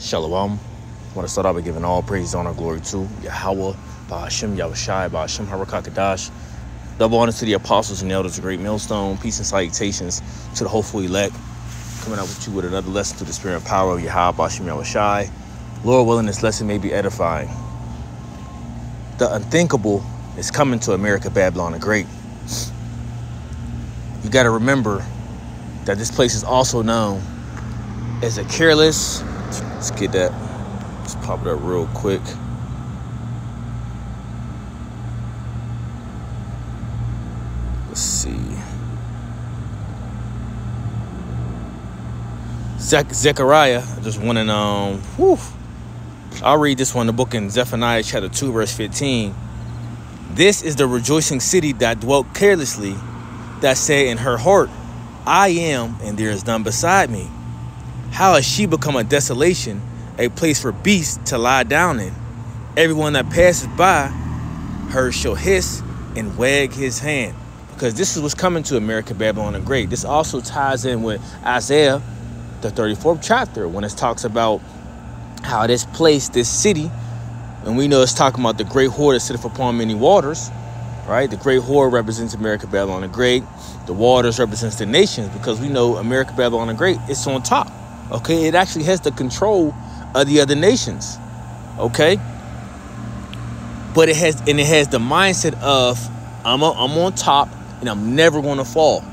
Shalom. I want to start off by giving all praise, honor, glory to Yahweh, Bahashim, Yahushai, Bahashim, Harakakadash. Double honor to the apostles and elders of Great Millstone. Peace and salutations to the hopeful elect. Coming out with you with another lesson to the spirit and power of Yahweh, Bahashim, Yahushai. Lord willing, this lesson may be edifying. The unthinkable is coming to America, Babylon the Great. You got to remember that this place is also known as a careless Let's get that. Let's pop it up real quick. Let's see. Zech- Zechariah, just want to um, whew. I'll read this one, the book in Zephaniah chapter 2, verse 15. This is the rejoicing city that dwelt carelessly, that said in her heart, I am, and there is none beside me. How has she become a desolation, a place for beasts to lie down in? Everyone that passes by her shall hiss and wag his hand. Because this is what's coming to America, Babylon the Great. This also ties in with Isaiah, the 34th chapter, when it talks about how this place, this city, and we know it's talking about the great whore that sitteth upon many waters, right? The great whore represents America, Babylon the Great. The waters represents the nations because we know America, Babylon the Great, it's on top. Okay, it actually has the control of the other nations. Okay, but it has and it has the mindset of I'm a, I'm on top and I'm never going to fall.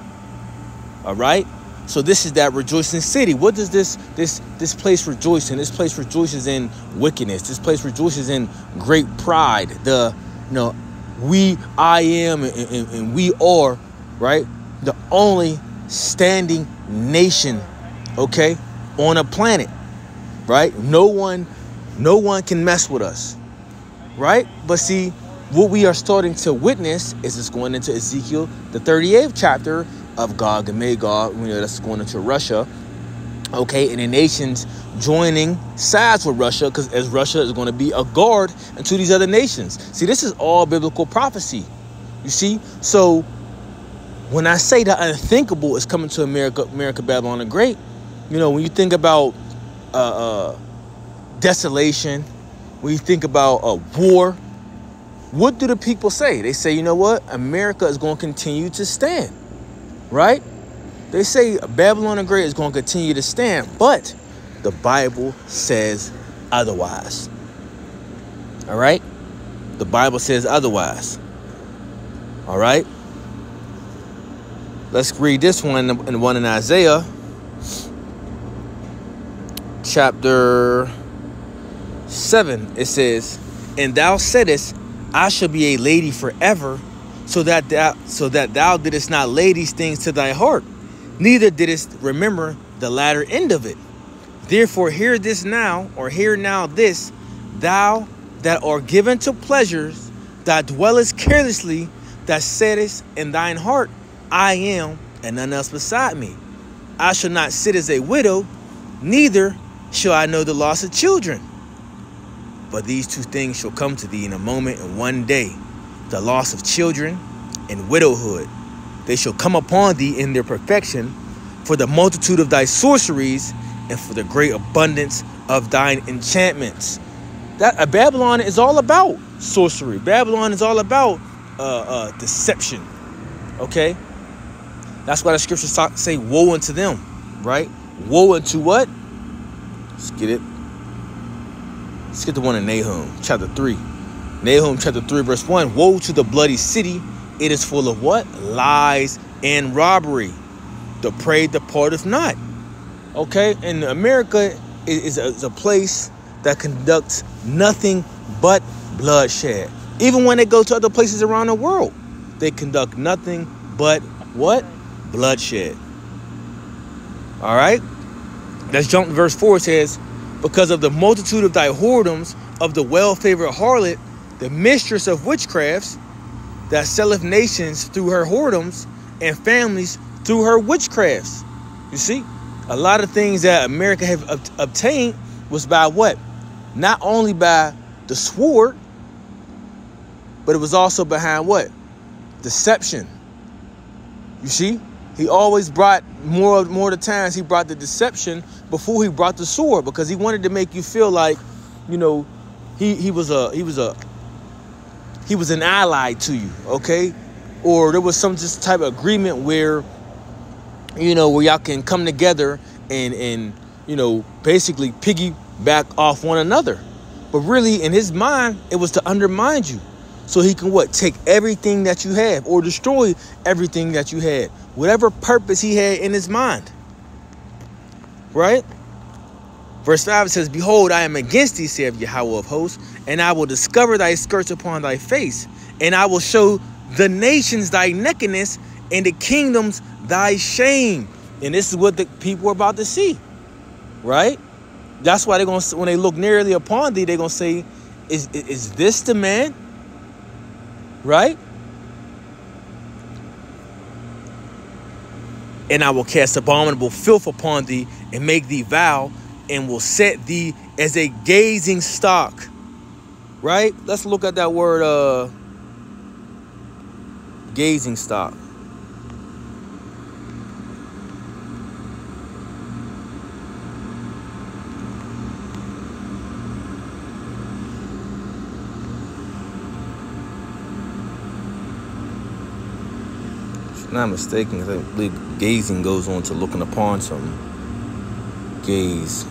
All right. So this is that rejoicing city. What does this this this place rejoice in? This place rejoices in wickedness. This place rejoices in great pride. The you know we I am and, and, and we are right the only standing nation. Okay, on a planet, right? No one, no one can mess with us, right? But see, what we are starting to witness is it's going into Ezekiel, the 38th chapter of Gog and Magog. You know, that's going into Russia, okay? And the nations joining sides with Russia because as Russia is going to be a guard into these other nations. See, this is all biblical prophecy. You see, so when I say the unthinkable is coming to America, America, Babylon the Great, you know, when you think about uh, uh, desolation, when you think about a uh, war, what do the people say? They say, you know what? America is going to continue to stand, right? They say Babylon the Great is going to continue to stand, but the Bible says otherwise. All right? The Bible says otherwise. All right? Let's read this one in one in Isaiah chapter 7, it says, And thou saidest, I shall be a lady forever, so that thou, so that thou didst not lay these things to thy heart, neither didst remember the latter end of it. Therefore, hear this now, or hear now this, thou that art given to pleasures, that dwellest carelessly, that saidest in thine heart, I am, and none else beside me. I shall not sit as a widow, neither shall I know the loss of children. But these two things shall come to thee in a moment and one day the loss of children and widowhood. They shall come upon thee in their perfection for the multitude of thy sorceries and for the great abundance of thine enchantments. That uh, Babylon is all about sorcery. Babylon is all about uh, uh, deception. Okay, that's why the scriptures say, "Woe unto them," right? Woe unto what? Let's get it. Let's get the one in Nahum, chapter 3. Nahum, chapter 3, verse 1. Woe to the bloody city. It is full of what? Lies and robbery. The prey departeth not. Okay? And America is a, is a place that conducts nothing but bloodshed. Even when they go to other places around the world, they conduct nothing but what? Bloodshed. All right? Let's jump to verse 4. It says, Because of the multitude of thy whoredoms, of the well favored harlot, the mistress of witchcrafts, that selleth nations through her whoredoms, and families through her witchcrafts. You see, a lot of things that America have ob- obtained was by what? Not only by the sword, but it was also behind what? Deception. You see? He always brought more more of the times he brought the deception before he brought the sword because he wanted to make you feel like, you know, he he was a he was a he was an ally to you, okay? Or there was some just type of agreement where you know, where y'all can come together and and you know, basically piggyback off one another. But really in his mind, it was to undermine you. So he can what? Take everything that you have or destroy everything that you had. Whatever purpose he had in his mind. Right? Verse 5 says, Behold, I am against thee, saith Yahweh of hosts, and I will discover thy skirts upon thy face, and I will show the nations thy nakedness, and the kingdoms thy shame. And this is what the people are about to see. Right? That's why they're gonna when they look nearly upon thee, they're gonna say, Is is this the man? Right? And I will cast abominable filth upon thee and make thee vow and will set thee as a gazing stock. Right? Let's look at that word uh gazing stock. Not mistaken, I believe gazing goes on to looking upon something. Gaze.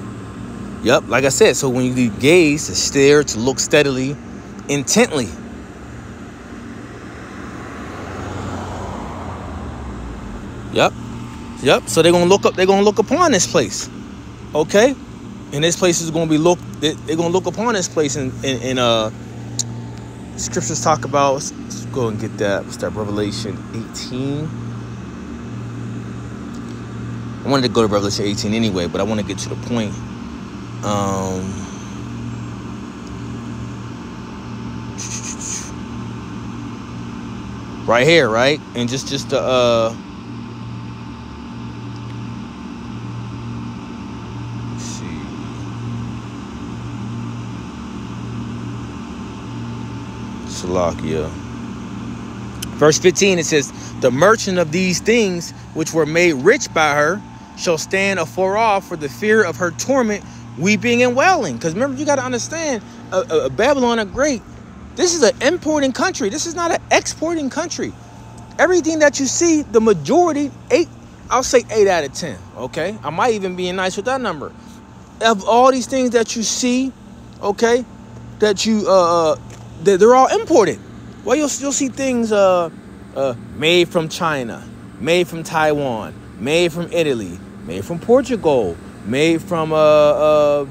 Yep, like I said, so when you do gaze, to stare, to look steadily, intently. Yep. Yep. So they're gonna look up, they're gonna look upon this place. Okay? And this place is gonna be look they're gonna look upon this place and in, in uh scriptures talk about let's, let's, go and get that what's revelation 18 i wanted to go to revelation 18 anyway but i want to get to the point. Um right here right? And just just to uh Salakia. Verse 15 it says, The merchant of these things which were made rich by her shall stand afar off for the fear of her torment, weeping and wailing. Because remember, you got to understand, uh, uh, Babylon a great. This is an importing country. This is not an exporting country. Everything that you see, the majority, eight, I'll say eight out of ten. Okay, I might even be nice with that number. Of all these things that you see, okay, that you uh, uh they're all imported. Well, you'll you'll see things uh, uh, made from China, made from Taiwan, made from Italy, made from Portugal, made from uh, uh,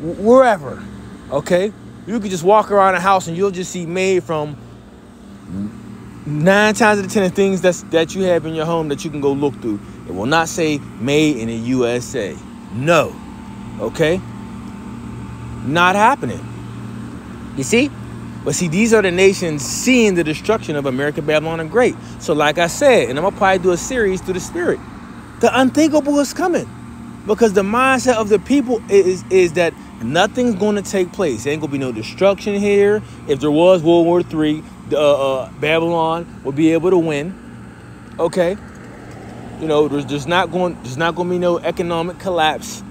wherever. Okay, you could just walk around a house and you'll just see made from nine times out of ten of things that's that you have in your home that you can go look through. It will not say made in the USA. No. Okay? Not happening. You see? But see, these are the nations seeing the destruction of America, Babylon, and Great. So, like I said, and I'm gonna probably do a series through the Spirit. The unthinkable is coming, because the mindset of the people is is that nothing's going to take place. There ain't gonna be no destruction here. If there was World War III, uh, uh, Babylon would be able to win. Okay, you know, there's, there's not going there's not to be no economic collapse.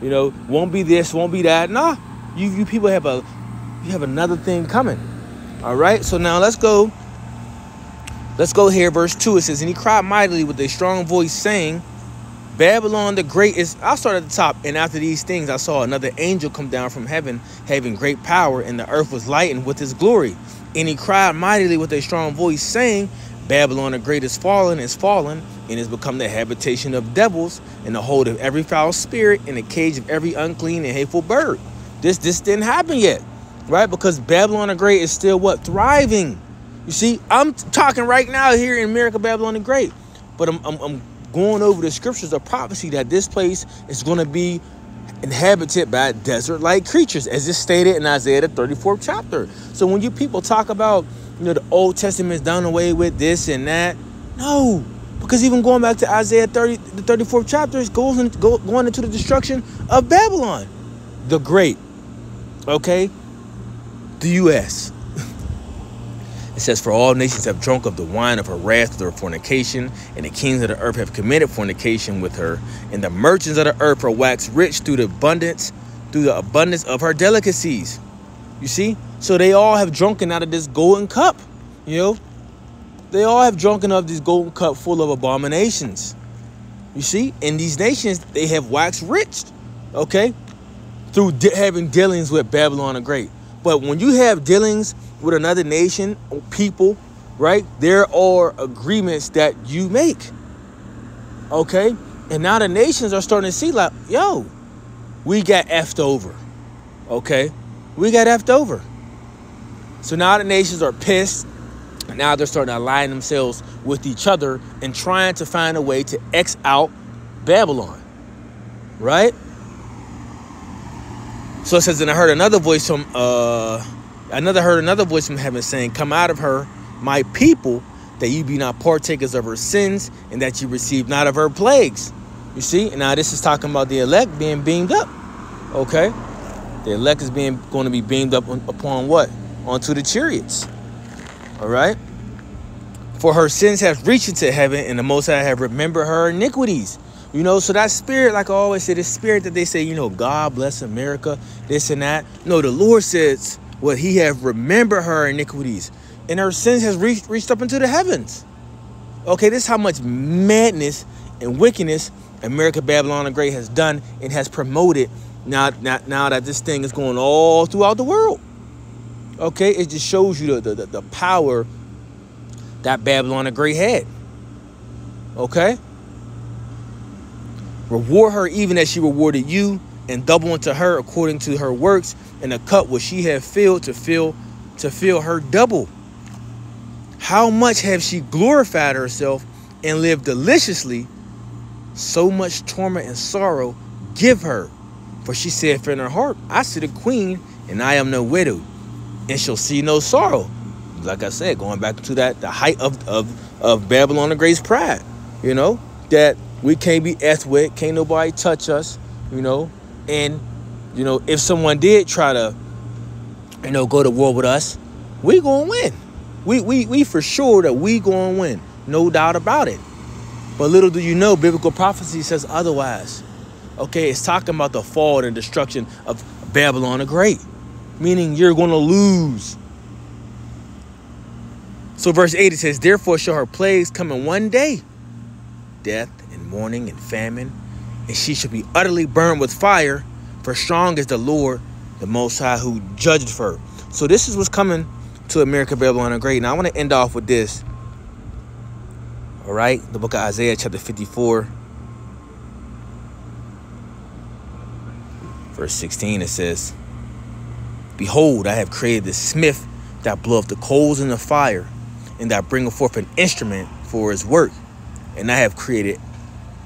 You know, won't be this, won't be that. Nah, you you people have a you have another thing coming. All right, so now let's go. Let's go here, verse 2. It says, And he cried mightily with a strong voice, saying, Babylon the great is. I'll start at the top. And after these things, I saw another angel come down from heaven, having great power, and the earth was lightened with his glory. And he cried mightily with a strong voice, saying, Babylon the great is fallen, is fallen, and is become the habitation of devils, and the hold of every foul spirit, and the cage of every unclean and hateful bird. This this didn't happen yet right? Because Babylon the Great is still what? Thriving. You see, I'm talking right now here in America, Babylon the Great. But I'm, I'm, I'm going over the scriptures of prophecy that this place is going to be inhabited by desert-like creatures, as is stated in Isaiah the 34th chapter. So when you people talk about, you know, the Old Testament's done away with this and that, no. Because even going back to Isaiah 30, the 34th chapter, it goes in, go, going into the destruction of Babylon, the Great. Okay? The U.S. It says, For all nations have drunk of the wine of her wrath, of her fornication, and the kings of the earth have committed fornication with her, and the merchants of the earth are waxed rich through the abundance, through the abundance of her delicacies. You see? So they all have drunken out of this golden cup. You know? They all have drunken of this golden cup full of abominations. You see? In these nations, they have waxed rich. Okay? Through having dealings with Babylon the Great. But when you have dealings with another nation, or people, right? There are agreements that you make. Okay? And now the nations are starting to see like, yo, we got effed over. Okay? We got effed over. So now the nations are pissed. Now they're starting to align themselves with each other and trying to find a way to X out Babylon. Right? So it says, and I heard another voice from uh another heard another voice from heaven saying, Come out of her, my people, that you be not partakers of her sins, and that you receive not of her plagues. You see, now this is talking about the elect being beamed up. Okay? The elect is being going to be beamed up upon what? Onto the chariots. All right? For her sins have reached into heaven, and the Most High have remembered her iniquities. You know, so that spirit, like I always say, the spirit that they say, you know, God bless America, this and that. No, the Lord says, what he have remembered her iniquities, and her sins has reached reached up into the heavens. Okay, this is how much madness and wickedness America Babylon the Great has done and has promoted now, now, now that this thing is going all throughout the world. Okay, it just shows you the, the, the power that Babylon the Great had. Okay? Reward her even as she rewarded you, and double unto her according to her works, and a cup which she had filled to fill to fill her double. How much have she glorified herself and lived deliciously? So much torment and sorrow give her. For she said in her heart, I see the queen, and I am no widow, and shall see no sorrow. Like I said, going back to that, the height of, of, of Babylon the Great's pride, you know, that we can't be effed with, can't nobody touch us, you know. And, you know, if someone did try to, you know, go to war with us, we gonna win. We we we for sure that we gonna win. No doubt about it. But little do you know, biblical prophecy says otherwise. Okay, it's talking about the fall and destruction of Babylon the Great, meaning you're gonna lose. So verse 8 it says, Therefore shall her plagues come in one day, death mourning and famine, and she shall be utterly burned with fire, for strong is the Lord, the Most High, who judged her. So this is what's coming to America, Babylon, and Great. Now I want to end off with this. All right, the book of Isaiah, chapter 54, verse 16, it says, Behold, I have created the smith that bloweth the coals in the fire, and that bringeth forth an instrument for his work. And I have created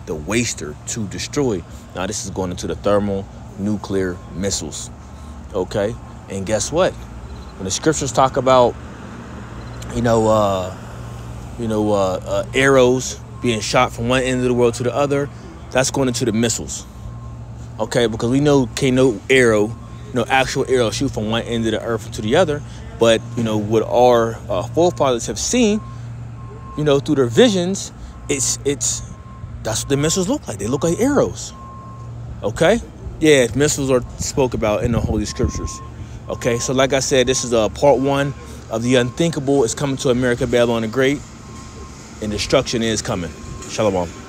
the waster to destroy. Now this is going into the thermal nuclear missiles. Okay? And guess what? When the scriptures talk about, you know, uh, you know, uh, uh, arrows being shot from one end of the world to the other, that's going into the missiles. Okay, because we know can no arrow, no actual arrow shoot from one end of the earth to the other. But you know what our uh, forefathers have seen, you know, through their visions, it's it's that's what the missiles look like. They look like arrows. Okay? Yeah, missiles are spoke about in the Holy Scriptures. Okay, so like I said, this is a uh, part one of the unthinkable is coming to America, Babylon the Great, and destruction is coming. Shalom.